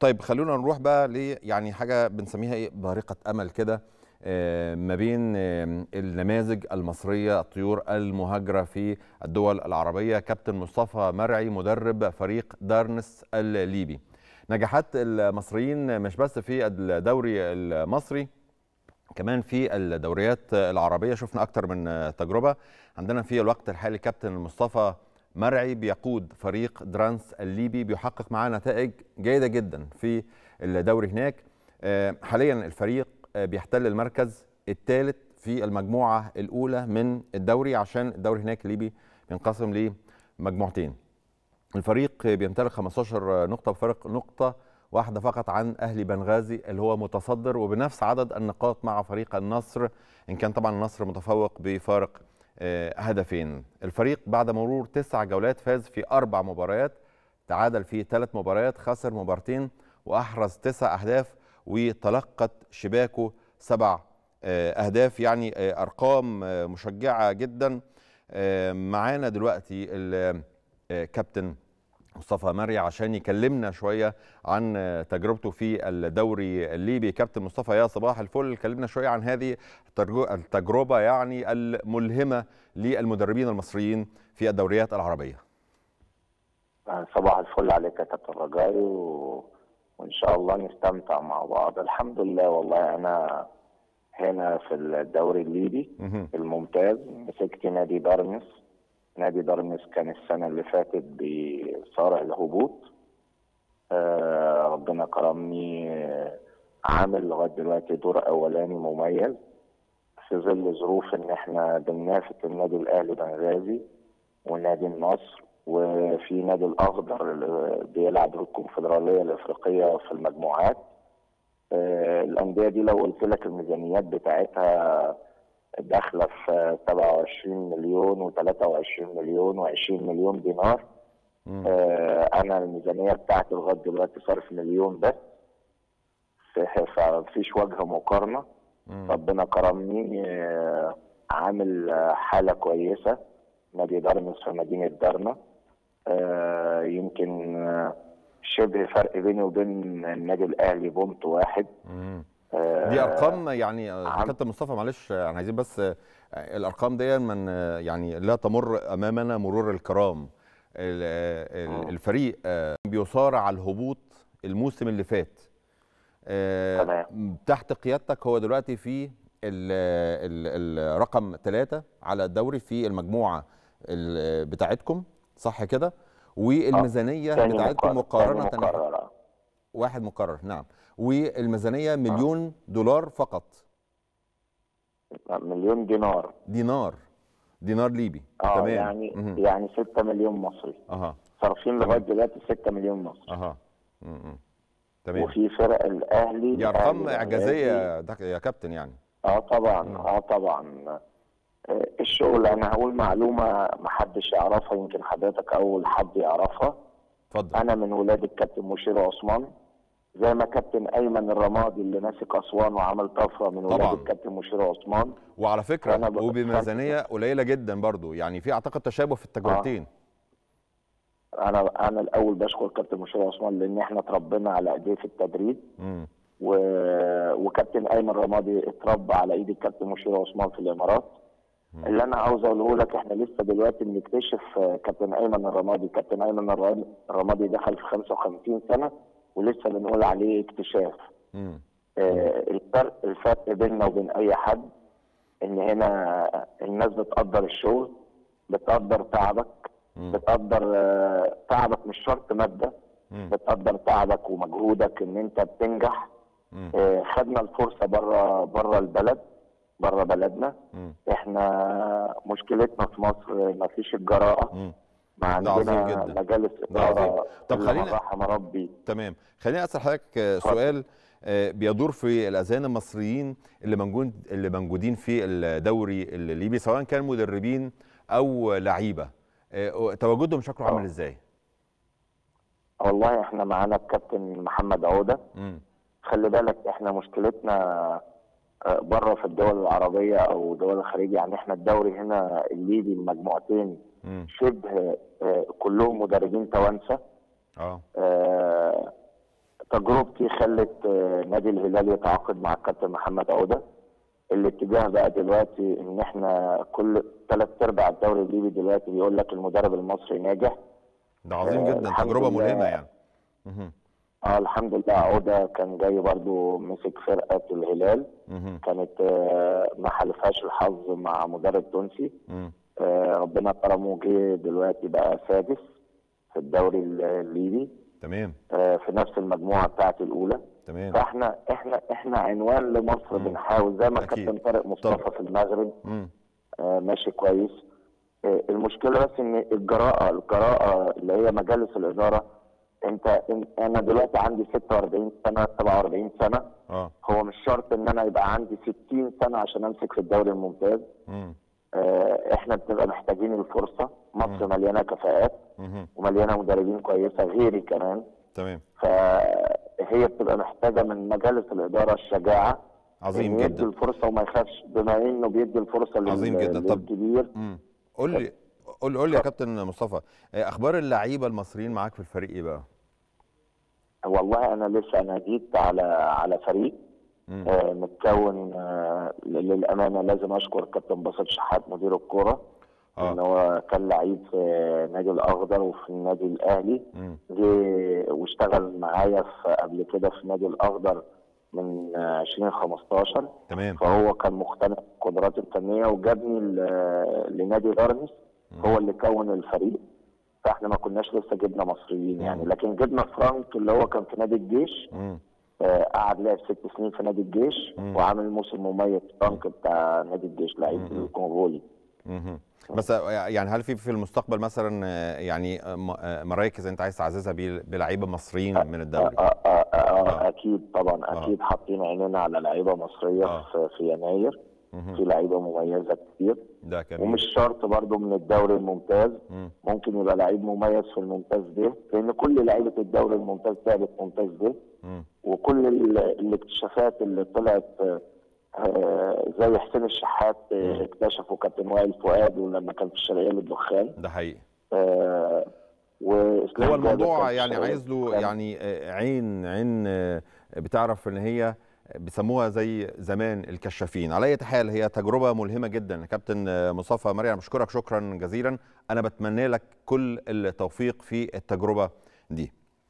طيب خلونا نروح بقى ل يعني حاجة بنسميها إيه؟ بارقة أمل كده آه، ما بين آه، النماذج المصرية الطيور المهاجرة في الدول العربية كابتن مصطفى مرعي مدرب فريق دارنس الليبي. نجاحات المصريين مش بس في الدوري المصري كمان في الدوريات العربية. شفنا أكتر من تجربة. عندنا في الوقت الحالي كابتن مصطفى مرعي بيقود فريق درانس الليبي بيحقق معاه نتائج جيدة جدا في الدوري هناك. آه، حاليا الفريق آه، بيحتل المركز الثالث في المجموعة الأولى من الدوري عشان الدوري هناك الليبي بينقسم لمجموعتين. الفريق بيمتلك 15 نقطة بفارق نقطة واحدة فقط عن أهلي بنغازي اللي هو متصدر وبنفس عدد النقاط مع فريق النصر إن كان طبعا النصر متفوق بفارق هدفين. الفريق بعد مرور تسع جولات فاز في أربع مباريات تعادل في ثلاث مباريات خسر مبارتين وأحرز تسع أهداف وتلقت شباكه سبع آه، أهداف يعني آه، أرقام مشجعة جدا. معانا دلوقتي الكابتن مصطفى مري عشان يكلمنا شوية عن تجربته في الدوري الليبي. كابتن مصطفى يا صباح الفل. كلمنا شوية عن هذه التجربة يعني الملهمة للمدربين المصريين في الدوريات العربية. صباح الفل عليك يا كابتن رجائي و... وإن شاء الله نستمتع مع بعض. الحمد لله والله أنا هنا في الدوري الليبي الممتاز. مسكت نادي دارمس نادي دارمس كان السنة اللي فاتت بصارع الهبوط. آه ربنا كرمني. آه عامل لغاية دلوقتي دور أولاني مميز في ظل ظروف إن إحنا بننافس النادي الأهلي بنغازي ونادي النصر وفي نادي الأخضر بيلعب الكونفدرالية الإفريقية في المجموعات. آه الأندية دي لو قلت لك الميزانيات بتاعتها داخله في 27 مليون و23 مليون و20 مليون دينار. آه أنا الميزانية بتاعتي لغاية دلوقتي صرف مليون بس. فمفيش وجه مقارنة. ربنا كرمني آه عامل حالة كويسة. نادي دارمس في مدينة درنا آه يمكن شبه فرق بيني وبين النادي الأهلي بونت واحد. مم. دي أرقام يعني كابتن مصطفى معلش إحنا عايزين بس الأرقام دي من يعني لا تمر أمامنا مرور الكرام. الفريق بيصارع على الهبوط الموسم اللي فات. تحت قيادتك هو دلوقتي في الرقم ثلاثة على الدوري في المجموعة بتاعتكم صح كده؟ والميزانية بتاعتكم مقارنة واحد مكرر نعم. والميزانية مليون آه. دولار فقط. مليون دينار. دينار. دينار ليبي. آه تمام. يعني مه. يعني 6 مليون مصري. أها. صارفين لغاية دلوقتي 6 مليون مصري. أها. تمام. وفي فرق الأهلي دي أرقام إعجازية يا كابتن يعني. آه طبعا. مه. آه طبعا. الشغل أنا هقول معلومة ما حدش يعرفها يمكن حضرتك أول حد يعرفها. اتفضل. أنا من ولاد الكابتن مشير عثمان. زي ما كابتن أيمن الرمادي اللي ماسك أسوان وعمل طفرة من ولاد الكابتن مشير عثمان. وعلى فكرة وبميزانية قليلة جدا برضو. يعني في أعتقد تشابه في التجربتين آه. أنا أنا الأول بشكر كابتن مشير عثمان لأن إحنا اتربينا على إيديه في التدريب. م. و... وكابتن أيمن رمادي اتربى على إيد الكابتن مشير عثمان في الإمارات. م. اللي أنا عاوز أقوله لك إحنا لسه دلوقتي بنكتشف كابتن أيمن الرمادي. كابتن أيمن الرمادي دخل في 55 سنة. ولسه بنقول عليه اكتشاف آه الفرق الفرق بيننا وبين أي حد إن هنا الناس بتقدر الشغل بتقدر تعبك مم. بتقدر آه تعبك مش شرط مادة. بتقدر تعبك ومجهودك إن أنت بتنجح. آه خدنا الفرصة بره بره البلد بره بلدنا مم. إحنا مشكلتنا في مصر ما فيش الجراءه. ما عندنا مجالس اداره طب خلينا ربي تمام. خليني أسأل حضرتك سؤال بيدور في الاذهان المصريين اللي موجود اللي موجودين في الدوري الليبي سواء كان مدربين أو لعيبة. تواجدهم شكله عامل إزاي؟ والله إحنا معانا الكابتن محمد عودة. خلي بالك إحنا مشكلتنا بره في الدول العربية أو دول الخليج يعني إحنا الدوري هنا الليبي المجموعتين. شبه كلهم مدربين توانسة آه تجربتي خلت آه، نادي الهلال يتعاقد مع الكابتن محمد عوده الاتجاه بقى دلوقتي إن إحنا كل ثلاث أرباع الدوري الليبي دلوقتي بيقول لك المدرب المصري ناجح ده عظيم آه، جدا تجربة. ملهمة يعني. آه الحمد لله عودة كان جاي برضو مسك فرقة الهلال. كانت آه، ما حلفهاش الحظ مع مدرب تونسي. آه، ربنا كرمه جه دلوقتي بقى سادس في الدوري الليبي تمام آه، في نفس المجموعة بتاعت الأولى تمام فإحنا إحنا إحنا عنوان لمصر مم. بنحاول زي ما. كابتن طارق مصطفى في المغرب مم. آه، ماشي كويس آه، المشكلة بس إن الجراءة الجراءة اللي هي مجالس الإدارة انت أنا دلوقتي عندي 46 سنة 47 سنة. آه. هو مش شرط إن أنا يبقى عندي 60 سنة عشان أمسك في الدوري الممتاز. مم. آه، إحنا بنبقى محتاجين الفرصة. مصر مليانة كفاءات مهم. ومليانة مدربين كويسة غيري كمان. تمام. فهي بتبقى محتاجة من مجالس الإدارة الشجاعة عظيم إنه يدي جدا. الفرصة وما يخافش بما إنه بيدي الفرصة عظيم جدا. طب- للكبير. مم. قول لي قول قول يا كابتن مصطفى آه، أخبار اللعيبة المصريين معاك في الفريق إيه بقى والله أنا لسه أنا جيت على على فريق. آه، متكون آه، للأمانة لازم أشكر كابتن باسط شحات مدير الكورة آه. إن هو كان لعيب في نادي الأخضر وفي النادي الأهلي. جه واشتغل معايا في قبل كده في نادي الأخضر من آه، 2015 تمام فهو كان مقتنع بقدراته الفنية وجابني لنادي دارنس هو اللي كون الفريق فاحنا ما كناش لسه جبنا مصريين يعني لكن جبنا فرانك اللي هو كان في نادي الجيش. آه، قعد لعب ست سنين في نادي الجيش مم. وعامل موسم مميز فرانك بتاع نادي الجيش لعيب الكونغولي. بس يعني هل في في المستقبل مثلا آه، يعني آه، مراكز انت عايز تعززها بلعيبة مصريين من الدوري آه آه آه آه. آه أكيد طبعا أكيد حاطين عينينا على لعيبة مصرية. في, يناير. في لعيبة مميزة كتير. ده كمان ومش شرط برضو من الدوري الممتاز. مم. ممكن يبقى لعيب مميز في الممتاز ده لأن كل لعيبة الدوري الممتاز لعبت ممتاز ده. مم. وكل ال- الاكتشافات اللي طلعت آه، زي حسين الشحات آه، اكتشفوا كابتن وائل فؤاد ولما كان في الشرقية للدخان. ده حقيقي. آه، هو الموضوع يعني عايز له. يعني آه، عين عين بتعرف إن هي بيسموها زي زمان الكشافين. على أي حال هي تجربة ملهمة جدا. كابتن مصطفى مريم بشكرك شكرا جزيلا. أنا بتمنى لك كل التوفيق في التجربة دي.